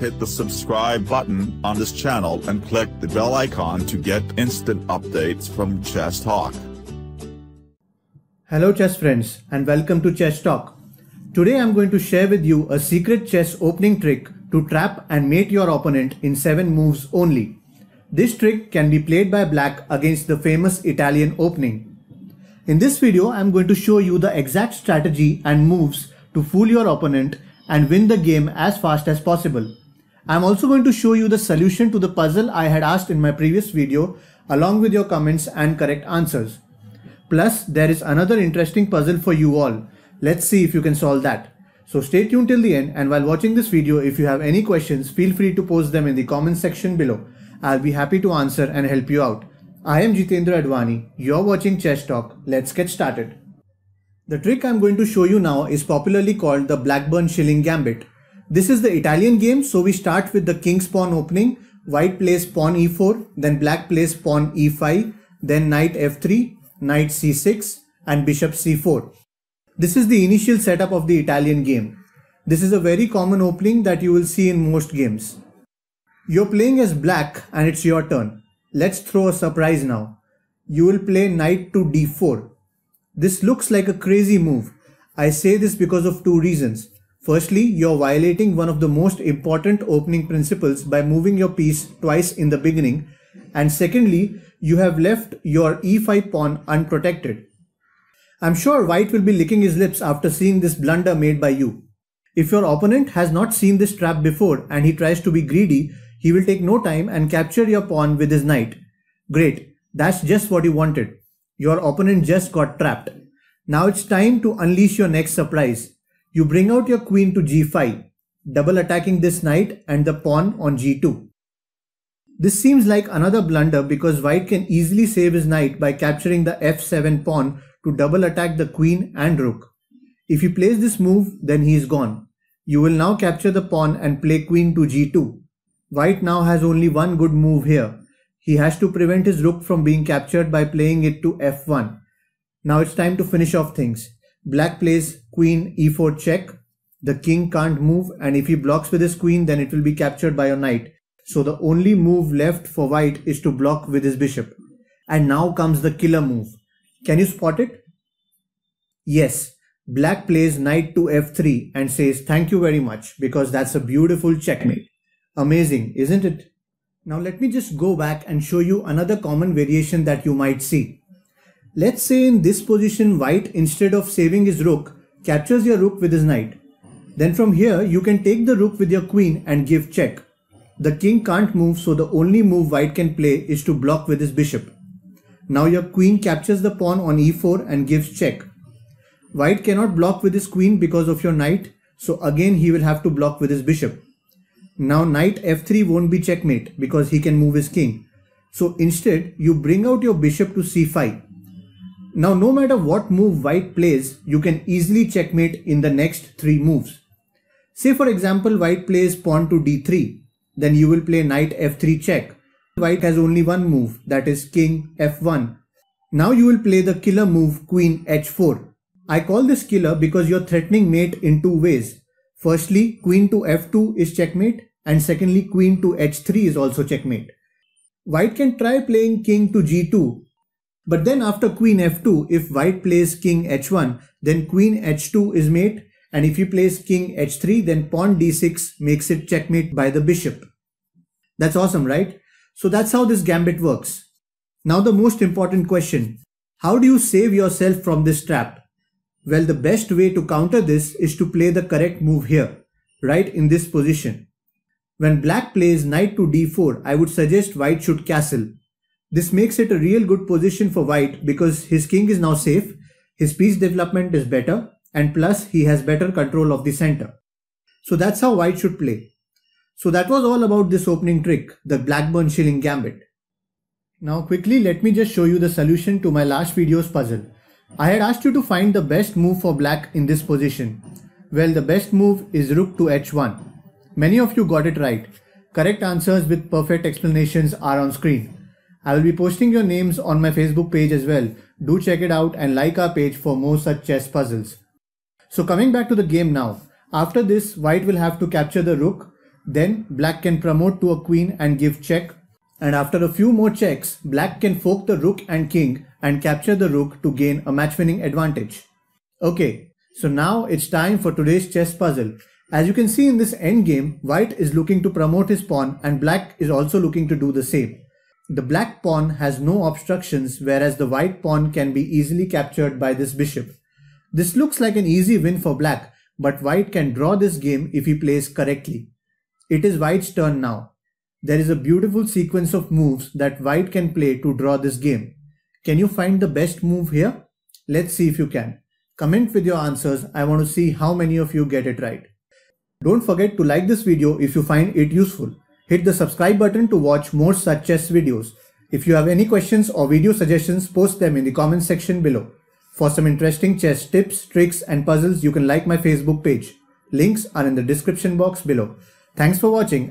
Hit the subscribe button on this channel and click the bell icon to get instant updates from Chess Talk. Hello chess friends and welcome to Chess Talk. Today I'm going to share with you a secret chess opening trick to trap and mate your opponent in 7 moves only. This trick can be played by black against the famous Italian opening. In this video I'm going to show you the exact strategy and moves to fool your opponent and win the game as fast as possible. I'm also going to show you the solution to the puzzle I had asked in my previous video along with your comments and correct answers. Plus, there is another interesting puzzle for you all. Let's see if you can solve that. So stay tuned till the end and while watching this video, if you have any questions, feel free to post them in the comment section below. I'll be happy to answer and help you out. I am Jitendra Advani. You're watching Chess Talk. Let's get started. The trick I'm going to show you now is popularly called the Blackburne Shilling Gambit. This is the Italian game, so we start with the king's pawn opening. White plays pawn e4, then black plays pawn e5, then knight f3, knight c6, and bishop c4. This is the initial setup of the Italian game. This is a very common opening that you will see in most games. You're playing as black and it's your turn. Let's throw a surprise now. You will play knight to d4. This looks like a crazy move. I say this because of two reasons. Firstly, you're violating one of the most important opening principles by moving your piece twice in the beginning. And secondly, you have left your e5 pawn unprotected. I'm sure white will be licking his lips after seeing this blunder made by you. If your opponent has not seen this trap before and he tries to be greedy, he will take no time and capture your pawn with his knight. Great, that's just what you wanted. Your opponent just got trapped. Now it's time to unleash your next surprise. You bring out your queen to g5, double attacking this knight and the pawn on g2. This seems like another blunder because white can easily save his knight by capturing the f7 pawn to double attack the queen and rook. If he plays this move, then he is gone. You will now capture the pawn and play queen to g2. White now has only one good move here. He has to prevent his rook from being captured by playing it to f1. Now it's time to finish off things. Black plays queen e4 check. The king can't move and if he blocks with his queen then it will be captured by your knight. So the only move left for white is to block with his bishop. And now comes the killer move. Can you spot it? Yes. Black plays knight to f3 and says thank you very much because that's a beautiful checkmate. Amazing, isn't it? Now let me just go back and show you another common variation that you might see. Let's say in this position white instead of saving his rook captures your rook with his knight. Then from here you can take the rook with your queen and give check. The king can't move so the only move white can play is to block with his bishop. Now your queen captures the pawn on e4 and gives check. White cannot block with his queen because of your knight so again he will have to block with his bishop. Now knight f3 won't be checkmate because he can move his king. So instead you bring out your bishop to c5 now no matter what move white plays, you can easily checkmate in the next three moves. Say for example white plays pawn to d3, then you will play knight f3 check. White has only one move that is king f1. Now you will play the killer move queen h4. I call this killer because you're threatening mate in two ways. Firstly, queen to f2 is checkmate and secondly queen to h3 is also checkmate. White can try playing king to g2 but then after queen f2, if white plays king h1, then queen h2 is mate. And if he plays king h3, then pawn d6 makes it checkmate by the bishop. That's awesome, right? So that's how this gambit works. Now the most important question. How do you save yourself from this trap? Well, the best way to counter this is to play the correct move here, right in this position. When black plays knight to d4, I would suggest white should castle this makes it a real good position for white because his king is now safe, his piece development is better, and plus he has better control of the center. So that's how white should play. So that was all about this opening trick, the Blackburne Shilling Gambit. Now quickly let me just show you the solution to my last video's puzzle. I had asked you to find the best move for black in this position. Well, the best move is rook to h1. Many of you got it right. Correct answers with perfect explanations are on screen. I will be posting your names on my Facebook page as well. Do check it out and like our page for more such chess puzzles. So coming back to the game now. After this, white will have to capture the rook. Then black can promote to a queen and give check. And after a few more checks, black can fork the rook and king and capture the rook to gain a match winning advantage. Okay, so now it's time for today's chess puzzle. As you can see in this endgame, white is looking to promote his pawn and black is also looking to do the same. The black pawn has no obstructions whereas the white pawn can be easily captured by this bishop. This looks like an easy win for black, but white can draw this game if he plays correctly. It is white's turn now. There is a beautiful sequence of moves that white can play to draw this game. Can you find the best move here? Let's see if you can. Comment with your answers. I want to see how many of you get it right. Don't forget to like this video if you find it useful. Hit the subscribe button to watch more such chess videos. If you have any questions or video suggestions, post them in the comment section below. For some interesting chess tips, tricks and puzzles, you can like my Facebook page. Links are in the description box below. Thanks for watching.